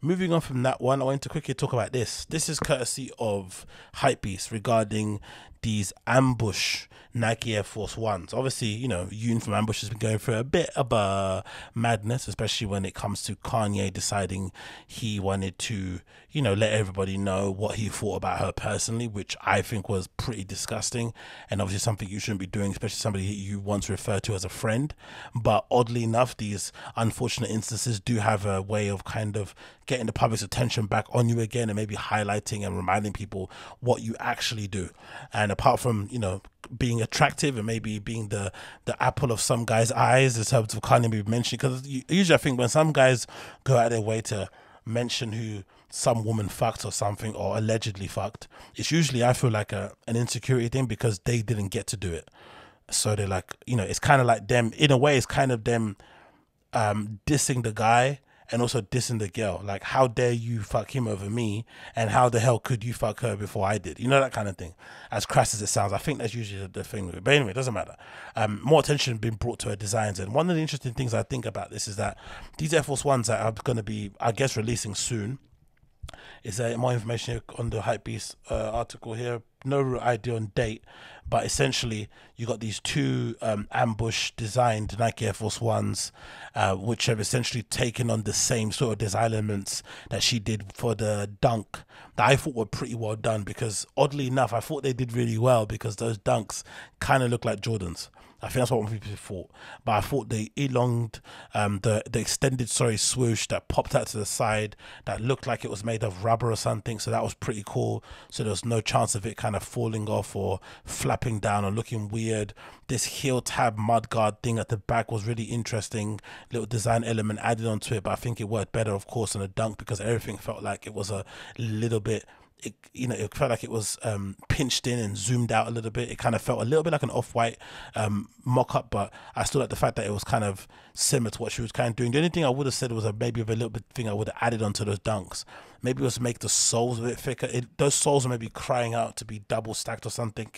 moving on from that one, I want to quickly talk about this. This is courtesy of Hypebeast regarding these ambush Nike Air Force Ones. Obviously, you know, Yoon from Ambush has been going through a bit of a madness, especially when it comes to Kanye deciding he wanted to, you know, let everybody know what he thought about her personally, which I think was pretty disgusting and obviously something you shouldn't be doing, especially somebody you once referred to as a friend. But oddly enough, these unfortunate instances do have a way of kind of getting the public's attention back on you again and maybe highlighting and reminding people what you actually do. And apart from, you know, being attractive and maybe being the the apple of some guys' eyes in terms of kind of be mentioned because usually I think when some guys go out their way to mention who some woman fucked or something or allegedly fucked, it's usually I feel like a an insecurity thing because they didn't get to do it. So they're like, you know, it's kind of like them in a way. It's kind of them um, dissing the guy and also dissing the girl. Like, how dare you fuck him over me? And how the hell could you fuck her before I did? You know, that kind of thing. As crass as it sounds, I think that's usually the, thing. But anyway, it doesn't matter. Um, more attention being brought to her designs. And one of the interesting things I think about this is that these Air Force Ones that are going to be, I guess, releasing soon. Is there more information on the Hypebeast uh, article here? No idea on date, but essentially you got these two um, ambush designed Nike Air Force Ones, uh, which have essentially taken on the same sort of design elements that she did for the Dunk that I thought were pretty well done because oddly enough I thought they did really well because those Dunks kind of look like Jordans. I think that's what people thought. But I thought the elonged, um, the the extended sorry swoosh that popped out to the side that looked like it was made of rubber or something. So that was pretty cool. So there was no chance of it kind of falling off or flapping down or looking weird. This heel tab mudguard thing at the back was really interesting. Little design element added onto it, but I think it worked better, of course, than a dunk because everything felt like it was a little bit it you know it felt like it was um, pinched in and zoomed out a little bit. It kind of felt a little bit like an off white um, mock up, but I still like the fact that it was kind of similar to what she was kind of doing. The only thing I would have said was a maybe a little bit thing I would have added onto those dunks. Maybe it was make the soles a bit thicker. It, those soles are maybe crying out to be double stacked or something,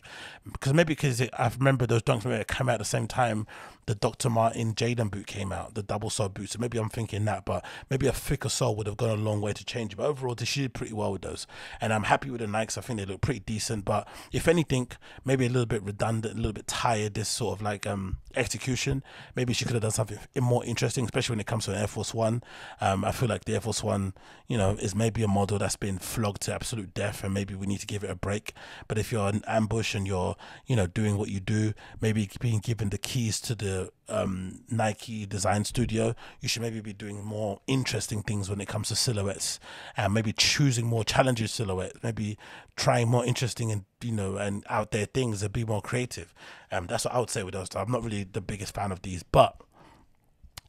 because maybe because I remember those dunks maybe they came out at the same time the Dr. Martin Jadon boot came out, the double sole boot. So maybe I'm thinking that, but maybe a thicker sole would have gone a long way to change. But overall, she did pretty well with those. And I'm happy with the Nikes. I think they look pretty decent. But if anything, maybe a little bit redundant, a little bit tired, this sort of like um execution. Maybe she could have done something more interesting, especially when it comes to an Air Force One. Um, I feel like the Air Force One, you know, is maybe a model that's been flogged to absolute death, and maybe we need to give it a break. But if you're an ambush and you're, you know, doing what you do, maybe being given the keys to the um, Nike design studio, you should maybe be doing more interesting things when it comes to silhouettes, and maybe choosing more challenging silhouettes, maybe trying more interesting and you know and out there things and be more creative. Um, that's what I would say with those. I'm not really the biggest fan of these, but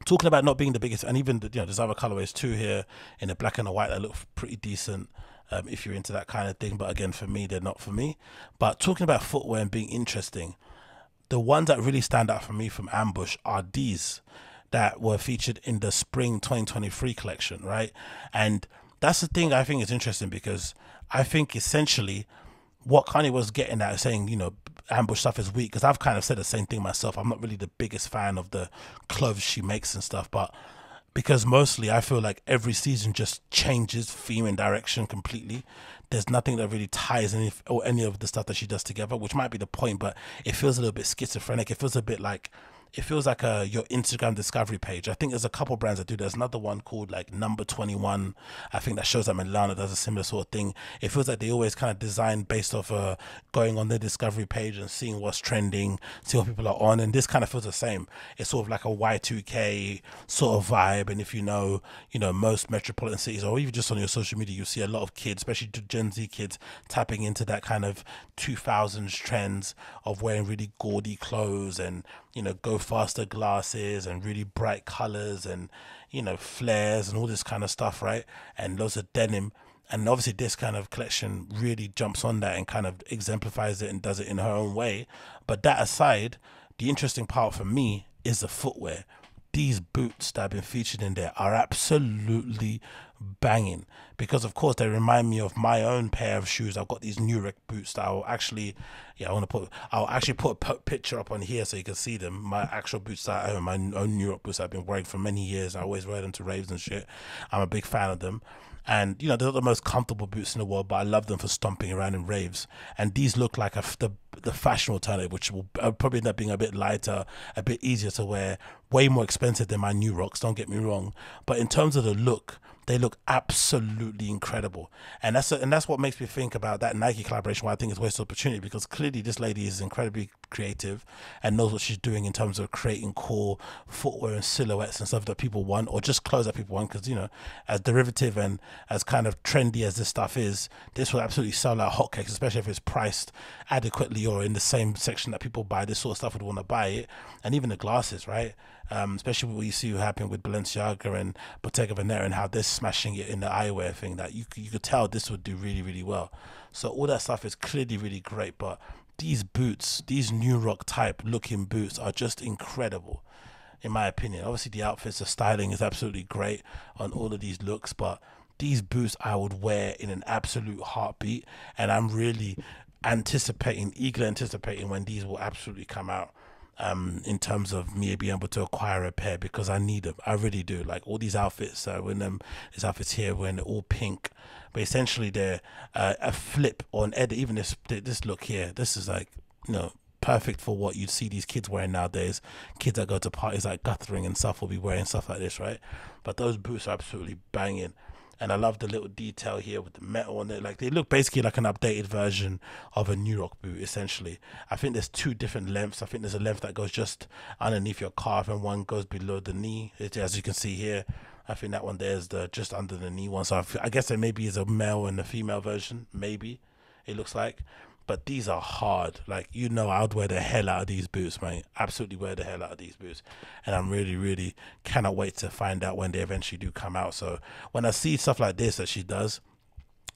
talking about not being the biggest, and even the, you know there's other colorways too here in the black and the white that look pretty decent. Um, if you're into that kind of thing, but again, for me, they're not for me. But talking about footwear and being interesting, the ones that really stand out for me from Ambush are these that were featured in the spring 2023 collection, right? And that's the thing I think is interesting because I think essentially what Kanye was getting at saying, you know, ambush stuff is weak because I've kind of said the same thing myself. I'm not really the biggest fan of the clothes she makes and stuff, but because mostly I feel like every season just changes theme and direction completely. There's nothing that really ties any or any of the stuff that she does together, which might be the point, but it feels a little bit schizophrenic. It feels a bit like it feels like a your Instagram discovery page. I think there's a couple brands that do. There's another one called like Number Twenty One. I think that shows up Milana does a similar sort of thing. It feels like they always kind of design based off uh, going on their discovery page and seeing what's trending, see what people are on, and this kind of feels the same. It's sort of like a Y2K sort of vibe. And if you know, you know, most metropolitan cities or even just on your social media, you see a lot of kids, especially Gen Z kids, tapping into that kind of 2000s trends of wearing really gaudy clothes and you know go faster glasses and really bright colors and you know flares and all this kind of stuff right? And loads of denim. And obviously this kind of collection really jumps on that and kind of exemplifies it and does it in her own way. But that aside the interesting part for me is the footwear these boots that have been featured in there are absolutely banging. Because of course they remind me of my own pair of shoes. I've got these New Rock boots that i'll actually yeah i want to put i'll actually put a picture up on here so you can see them. My actual boots that i own my own New Rock boots i've been wearing for many years. I always wear them to raves and shit. I'm a big fan of them and you know they're not the most comfortable boots in the world but i love them for stomping around in raves and these look like a, the, the fashion alternative which will uh, probably end up being a bit lighter a bit easier to wear way more expensive than my new rocks don't get me wrong but in terms of the look they look absolutely incredible, and that's a, and that's what makes me think about that Nike collaboration. Why I think it's wasted opportunity because clearly this lady is incredibly creative and knows what she's doing in terms of creating cool footwear and silhouettes and stuff that people want, or just clothes that people want. Because you know, as derivative and as kind of trendy as this stuff is, this will absolutely sell like hotcakes, especially if it's priced adequately or in the same section that people buy this sort of stuff would want to buy it, and even the glasses, right? um, especially what you see happen with Balenciaga and Bottega Veneta and how they're smashing it in the eyewear thing. That you you could tell this would do really really well. So all that stuff is clearly really great, but these boots, these new rock type looking boots, are just incredible, in my opinion. Obviously, the outfits, the styling is absolutely great on all of these looks, but these boots I would wear in an absolute heartbeat, and I'm really anticipating, eagerly anticipating when these will absolutely come out um, in terms of me being able to acquire a pair because I need them. I really do. Like all these outfits, uh, when them these outfits here, when they're all pink, but essentially they're uh, a flip on edit. Even this this look here, this is like you know perfect for what you'd see these kids wearing nowadays. Kids that go to parties like Guthring and stuff will be wearing stuff like this, right? But those boots are absolutely banging and I love the little detail here with the metal on it. Like they look basically like an updated version of a New Rock boot, essentially. I think there's two different lengths. I think there's a length that goes just underneath your calf, and one goes below the knee, as you can see here. I think that one there is the just under the knee one. So I, I guess there maybe is a male and a female version. Maybe it looks like but these are hard. Like you know, I'd wear the hell out of these boots, mate. Absolutely wear the hell out of these boots, and I'm really, really cannot wait to find out when they eventually do come out. So when I see stuff like this that she does,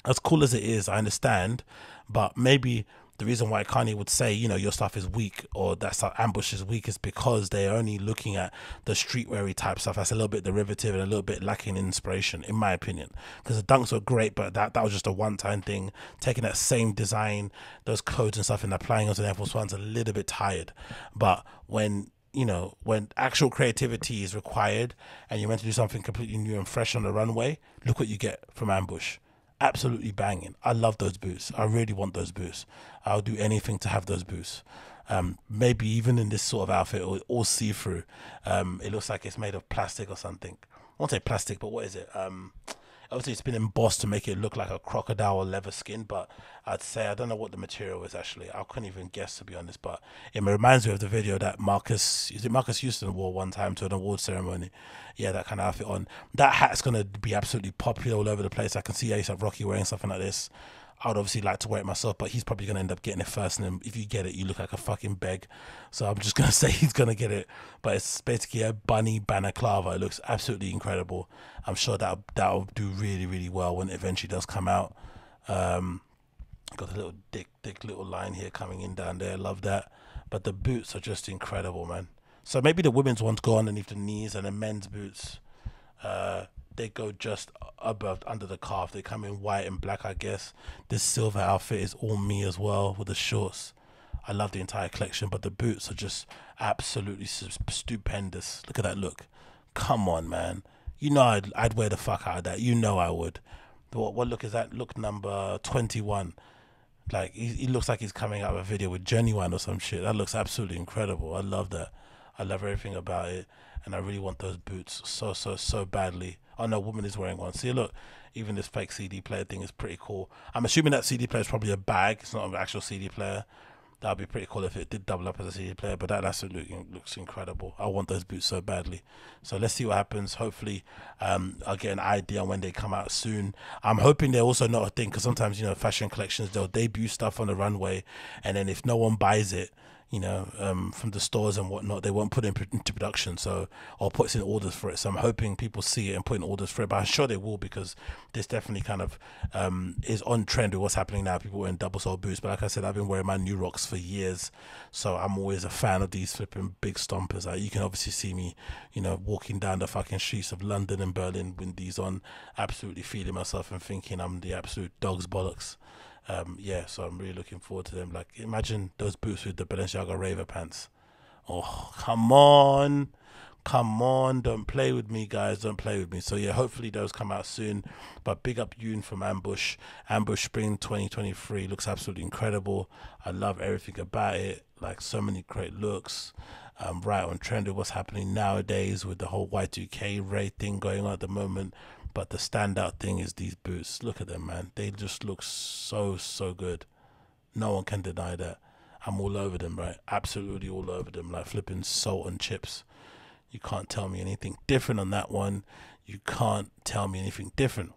as cool as it is, I understand, but maybe the reason why Kanye would say, you know, your stuff is weak or that stuff ambush is weak is because they're only looking at the streetweary type stuff that's a little bit derivative and a little bit lacking in inspiration, in my opinion. Because the dunks were great, but that, that was just a one time thing. Taking that same design, those codes and stuff, and applying onto the Air Force One's a little bit tired. But when you know, when actual creativity is required and you're meant to do something completely new and fresh on the runway, look what you get from Ambush absolutely banging. I love those boots. I really want those boots. I'll do anything to have those boots. Um, maybe even in this sort of outfit, or all see through. Um, it looks like it's made of plastic or something. I won't say plastic, but what is it? Um, obviously it's been embossed to make it look like a crocodile or leather skin but i'd say i don't know what the material is actually. I couldn't even guess to be honest but it reminds me of the video that marcus is it marques houston wore one time to an award ceremony? Yeah that kind of outfit on. That hat's going to be absolutely popular all over the place. I can see ASAP Rocky wearing something like this I would obviously like to wear it myself, but he's probably going to end up getting it first. And if you get it, you look like a fucking beg. So I'm just going to say he's going to get it. But it's basically a bunny balaclava. It looks absolutely incredible. I'm sure that that'll do really, really well when it eventually does come out. Um, got a little dick, dick little line here coming in down there. Love that. But the boots are just incredible, man. So maybe the women's ones go underneath the knees and the men's boots. Uh, they go just above under the calf. They come in white and black, I guess. This silver outfit is all me as well with the shorts. I love the entire collection, but the boots are just absolutely stupendous. Look at that look. Come on, man. You know I'd, I'd wear the fuck out of that. You know I would. What, what look is that? Look number 21. Like, he, he looks like he's coming out of a video with Ginuwine or some shit. That looks absolutely incredible. I love that. I love everything about it. And I really want those boots so, so, so badly. Oh no, woman is wearing one. See, look, even this fake CD player thing is pretty cool. I'm assuming that CD player is probably a bag. It's not an actual CD player. That'd be pretty cool if it did double up as a CD player. But that absolutely looks incredible. I want those boots so badly. So let's see what happens. Hopefully, um, I'll get an idea when they come out soon. I'm hoping they're also not a thing because sometimes you know fashion collections they'll debut stuff on the runway, and then if no one buys it you know, um, from the stores and whatnot. They won't put it into production, so or puts in orders for it. So I'm hoping people see it and put in orders for it. But I'm sure they will because this definitely kind of um, is on trend with what's happening now. People wearing double sole boots. But like I said, I've been wearing my new rocks for years, so I'm always a fan of these flipping big stompers. Like you can obviously see me, you know, walking down the fucking streets of London and Berlin with these on, absolutely feeling myself and thinking I'm the absolute dog's bollocks um, yeah, so I'm really looking forward to them. Like, imagine those boots with the Balenciaga Raver pants. Oh, come on. Come on, don't play with me, guys. Don't play with me. So yeah, hopefully those come out soon. But big up Yoon from Ambush. Ambush Spring 2023 looks absolutely incredible. I love everything about it. Like so many great looks. Um, right on trend with what's happening nowadays with the whole Y2K rate thing going on at the moment. But the standout thing is these boots. Look at them, man. They just look so, so good. No one can deny that. I'm all over them, right? Absolutely all over them, like flipping salt and chips. You can't tell me anything different on that one. You can't tell me anything different.